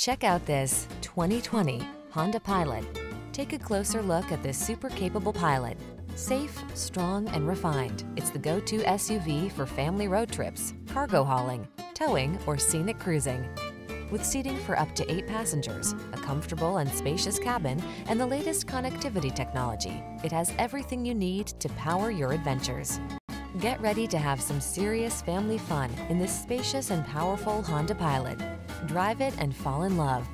Check out this 2020 Honda Pilot. Take a closer look at this super capable Pilot. Safe, strong, and refined, it's the go-to SUV for family road trips, cargo hauling, towing, or scenic cruising. With seating for up to eight passengers, a comfortable and spacious cabin, and the latest connectivity technology, it has everything you need to power your adventures. Get ready to have some serious family fun in this spacious and powerful Honda Pilot. Drive it and fall in love.